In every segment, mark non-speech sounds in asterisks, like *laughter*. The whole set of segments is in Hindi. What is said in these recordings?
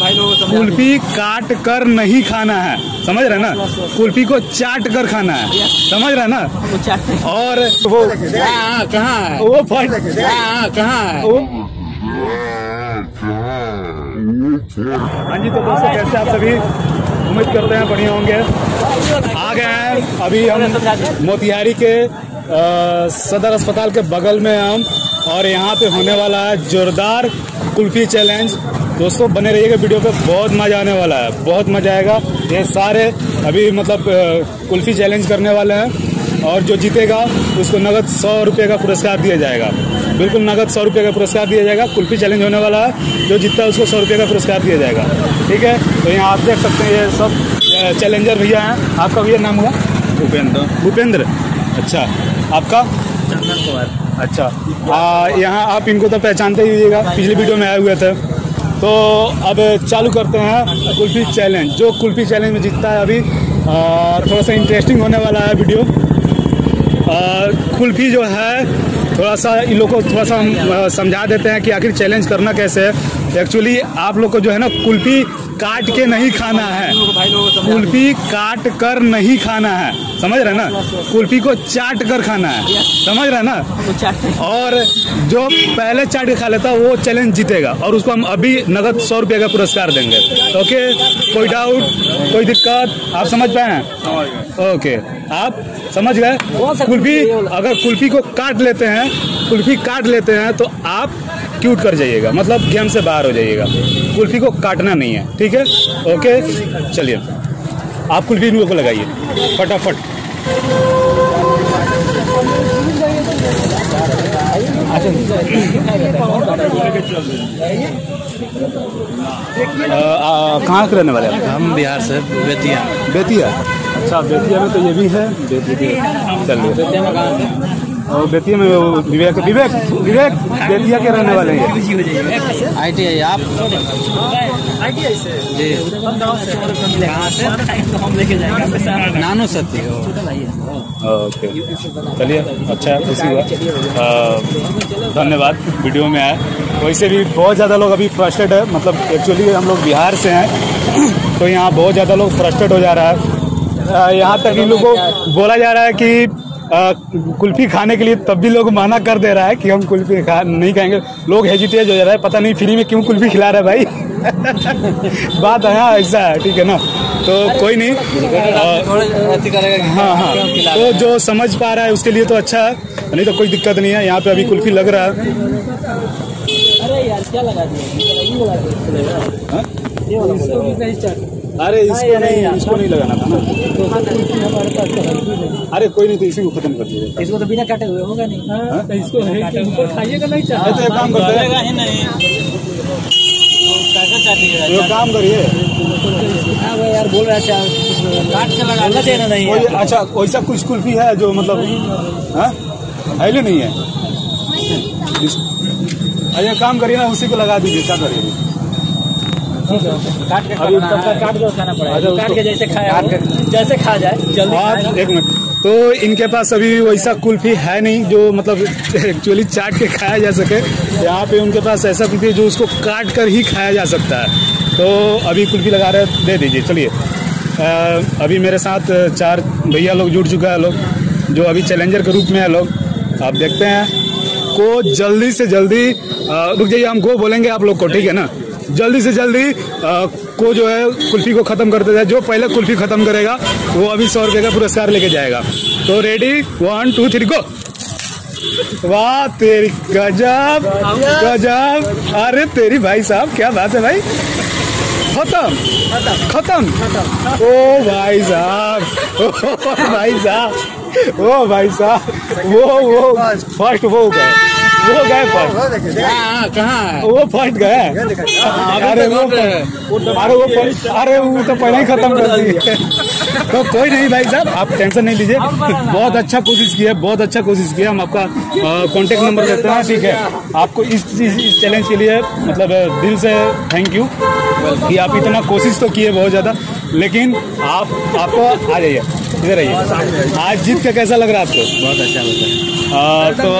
भाई लोगों कुल्फी काट कर नहीं खाना है। समझ रहे ना? कुल्फी को चाट कर खाना है। समझ रहे ना? और वो हाँ कहाँ है? वो फट हाँ कहाँ है? वो हाँ जी तो दोस्तों कैसे आप सभी? उम्मीद करते हैं बढ़िया होंगे। आ गए हैं। अभी हम मोतिहारी के अ, सदर अस्पताल के बगल में हम और यहाँ पे होने वाला है जोरदार कुल्फी चैलेंज दोस्तों बने रहिएगा वीडियो पे बहुत मज़ा आने वाला है बहुत मज़ा आएगा। ये सारे अभी मतलब कुल्फी चैलेंज करने वाले हैं और जो जीतेगा उसको नगद सौ रुपये का पुरस्कार दिया जाएगा। बिल्कुल नगद सौ रुपये का पुरस्कार दिया जाएगा। कुल्फी चैलेंज होने वाला है जो जीतता है उसको सौ रुपये का पुरस्कार दिया जाएगा। ठीक है? तो यहाँ आप देख सकते हैं ये सब चैलेंजर भैया हैं। आपका भैया नाम हुआ? भूपेंद्र। भूपेंद्र। अच्छा आपका? चंदन कुमार। अच्छा। यहाँ आप इनको तो पहचानते ही होइएगा। पिछली वीडियो में आए हुए थे। तो अब चालू करते हैं कुल्फी चैलेंज जो कुल्फी चैलेंज में जीतता है अभी थोड़ा सा इंटरेस्टिंग होने वाला है वीडियो। कुल्फी जो है, थोड़ा सा इन लोग को थोड़ा सा हम समझा देते हैं कि आखिर चैलेंज करना कैसे है। एक्चुअली आप लोग को जो है ना, कुल्फी काट के नहीं खाना है। कुल्फी काट कर नहीं खाना है। समझ रहे ना? कुल्फी को चाट कर खाना है। समझ रहे ना? और जो पहले चाट के खा लेता वो चैलेंज जीतेगा। और उसको हम अभी नगद सौ रुपये का पुरस्कार देंगे। ओके कोई डाउट कोई दिक्कत? आप समझ पाए हैं? ओके आप समझ गए? कुल्फी अगर कुल्फी को काट लेते हैं कुल्फी काट लेते हैं तो आप क्यूट कर जाइएगा। मतलब गेम से बाहर हो जाइएगा। कुल्फी को काटना नहीं है। ठीक है? ओके चलिए। आप कुल्फी इन को लगाइए। फटाफट। कहाँ के रहने वाले हम बिहार से बेतिया। बेतिया? अच्छा बेतिया में तो ये भी है। बेतिया। चलिए और बेतिया में विवेक विवेक विवेक बेतिया के रहने वाले हैं। आई टी आई आप जी। हम लेके जाएँगे। नानो सती ओके। चलिए अच्छा है खुशी हुआ। धन्यवाद वीडियो में आए। वैसे भी बहुत ज़्यादा लोग अभी फ्रस्ट्रेट है। मतलब एक्चुअली हम लोग बिहार से हैं। तो यहाँ बहुत ज़्यादा लोग फ्रस्ट्रेट हो जा रहा है। यहाँ तक इन लोगों को बोला जा रहा है कि कुल्फी खाने के लिए तब भी लोग मना कर दे रहा है कि हम कुल्फी खा नहीं खाएँगे। लोग हेजिटेज हो जा रहा है पता नहीं फ्री में क्यों कुल्फी खिला रहा है भाई। *laughs* बात है हाँ ऐसा है ठीक है ना। तो कोई नहीं हाँ हाँ। तो जो समझ पा रहा है उसके लिए तो अच्छा है नहीं तो कोई दिक्कत नहीं है यहाँ पे अभी कुल्फी लग रहा है। अरे हाँ? इसको नहीं इसको नहीं लगाना था ना। अरे कोई नहीं तो इसी को खत्म कर दीजिए। इसको तो बिना काटे हुए होगा नहीं। हाँ? तो इसको है खाइएगा नहीं अरे तो काम करते हैं। ही नहीं। तो काम करिए। हाँ यार बोल रहा था काट के लगा चाहिए ना नहीं कोई अच्छा वैसा कुछ कुल्फी है जो मतलब हाँ? है नहीं है। अरे काम करिए ना उसी को लगा दीजिए क्या करिए? काट के अभी तब तक काट के खाना पड़ेगा। काट के जैसे खाया जैसे खा जाए जल्दी एक मिनट। तो इनके पास अभी वैसा कुल्फी है नहीं जो मतलब एक्चुअली चाट के खाया जा सके। यहाँ पे उनके पास ऐसा कुल्फी है जो उसको काट कर ही खाया जा सकता है। तो अभी कुल्फी लगा रहे दे दीजिए चलिए। अभी मेरे साथ चार भैया लोग जुड़ चुका है लोग जो अभी चैलेंजर के रूप में है लोग। आप देखते हैं। को जल्दी से जल्दी रुक जाइए हम को बोलेंगे आप लोग को ठीक है ना? जल्दी से जल्दी अ, को जो है कुल्फी को खत्म करते जाए जो पहले कुल्फी खत्म करेगा वो अभी सौ रुपये का पुरस्कार लेके जाएगा। तो ready one two three go वाह तेरी गजब गजब। अरे तेरी भाई साहब क्या बात है भाई? खत्म। खत्म। ओ भाई साहब भाई साहब ओ भाई साहब वो वो फ़र्स्ट वो गए वो गए फ़र्स्ट हाँ कहाँ वो फ़र्स्ट गए। अरे वो अरे वो अरे वो तो पहले ही खत्म कर दिए। तो कोई नहीं भाई साहब आप टेंशन नहीं लीजिए। बहुत अच्छा कोशिश किया बहुत अच्छा कोशिश किया। हम आपका कांटेक्ट नंबर देते हैं ठीक है। आपको इस चैलेंज के लिए मतलब दिल से थैंक यू कि आप इतना कोशिश तो किए बहुत ज़्यादा लेकिन आप आपको आ जाइए। इधर आइए। आज जीत का कैसा लग रहा है आपको? बहुत अच्छा लग रहा है। तो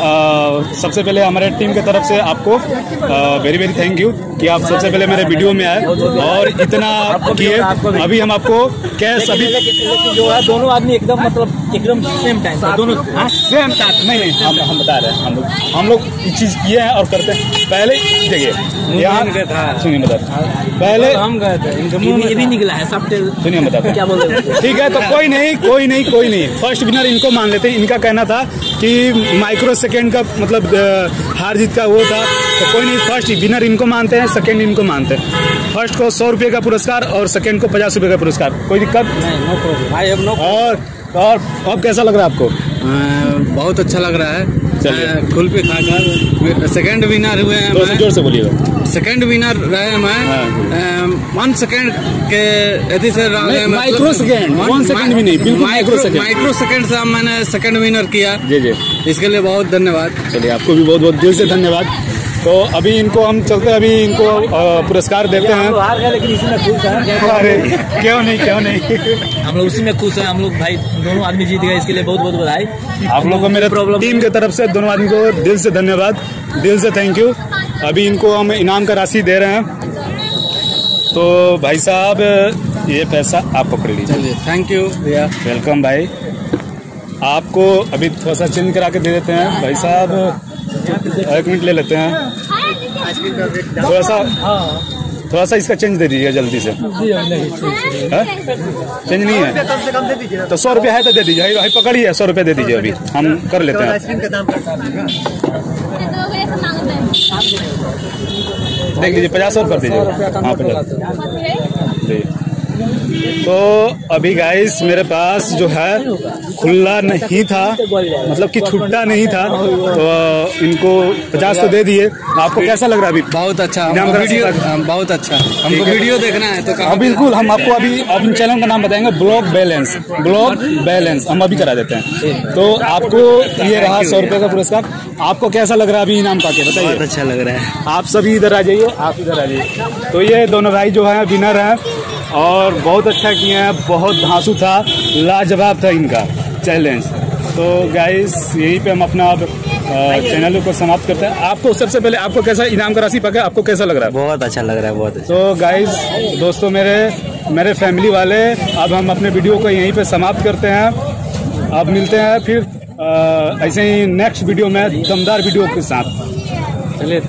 आ, सबसे पहले हमारे टीम की तरफ़ से आपको वेरी वेरी थैंक यू कि आप सबसे पहले मेरे वीडियो में आए और इतना किए। अभी हम आपको कैश अभी जो है दोनों आदमी एकदम मतलब एकदम सेम टाइम पे दोनों हाँ? सेम नहीं नहीं हम हम बता रहे हैं हम लोग हम लोग ये चीज़ किए हैं और करते हैं। पहले देखिए यहाँ इनका था। सुनिए बता पहले हम गए थे इनके ये भी में ये भी निकला है सब सुनिए हैं क्या बोल रहे हैं? ठीक है तो कोई नहीं कोई नहीं कोई नहीं। फ़र्स्ट विनर इनको मान लेते हैं। इनका कहना था कि माइक्रो सेकेंड का मतलब हार जीत का वो था। तो कोई नहीं फ़र्स्ट विनर इनको मानते हैं सेकेंड इनको मानते हैं। फ़र्स्ट को सौ रुपये का पुरस्कार और सेकेंड को पचास रुपये का पुरस्कार। कोई दिक्कत? नहीं no problem I have no और और अब कैसा लग रहा है आपको? आ, बहुत अच्छा लग रहा है। अ, कुल्फी खाकर सेकंड विनर हुए हैं मैं ज़ोर से बोलिएगा। सेकंड विनर रहे मैं। वन सेकंड के यदि से माइक्रो सेकंड, वन- सेकंड भी नहीं, बिल्कुल micro micro second. Micro second से मैंने सेकंड विनर किया। जी जी। इसके लिए बहुत धन्यवाद। चलिए आपको भी बहुत बहुत दिल से धन्यवाद। तो अभी इनको हम चलते हैं अभी इनको पुरस्कार देते हैं। हार गए लेकिन इसी में खुश है। अरे क्यों नहीं क्यों नहीं? हम लोग उसी में खुश हैं। हम लोग भाई दोनों आदमी जीत गए इसके लिए बहुत बहुत बधाई। आप लोगों को मेरे प्रॉब्लम टीम की तरफ़ से दोनों आदमी को दिल से धन्यवाद दिल से थैंक यू अभी इनको हम इनाम का राशि दे रहे हैं। तो भाई साहब ये पैसा आप पकड़ लीजिए। चलिए थैंक यू भैया। वेलकम भाई। आपको अभी थोड़ा सा चेंज करा के दे देते हैं। भाई साहब एक मिनट ले लेते हैं। थोड़ा सा थोड़ा सा इसका चेंज दे दीजिए जल्दी से। हाँ? चेंज नहीं है? तो सौ रुपया है तो दे दीजिए। भाई पकड़िए सौ रुपया दे दीजिए अभी। हम कर लेते हैं। देख लीजिए पचास और कर दीजिए। हाँ पचास। जी। तो अभी गाइस मेरे पास जो है खुला नहीं था। मतलब कि छुट्टा नहीं था। तो इनको पचास तो दे दिए। आपको कैसा लग रहा है अभी? बहुत अच्छा। वीडियो हाँ, बहुत अच्छा। हमको वीडियो देखना है तो हाँ बिल्कुल हम आपको अभी अपने चैनल का नाम बताएँगे ब्लॉक बैलेंस ब्लॉक बैलेंस हम अभी करा देते हैं। तो आपको ये रहा सौ रुपए का पुरस्कार। आपको कैसा लग रहा है अभी इनाम पाके बहुत बताइए अच्छा लग रहा है। आप सभी इधर आ जाइए आप इधर आ जाइए। तो ये दोनों भाई जो है विनर हैं। और बहुत अच्छा किए हैं बहुत धांसू था लाजवाब था इनका चैलेंज तो गाइस यहीं पे हम अपना अब चैनल को समाप्त करते हैं। आपको सबसे पहले आपको कैसा इनाम का राशि पका आपको कैसा लग रहा है? बहुत अच्छा लग रहा है बहुत अच्छा तो गाइस दोस्तों मेरे मेरे फैमिली वाले अब हम अपने वीडियो को यहीं पे समाप्त करते हैं। अब मिलते हैं फिर अ, ऐसे ही नेक्स्ट वीडियो में दमदार वीडियो के साथ। चलिए।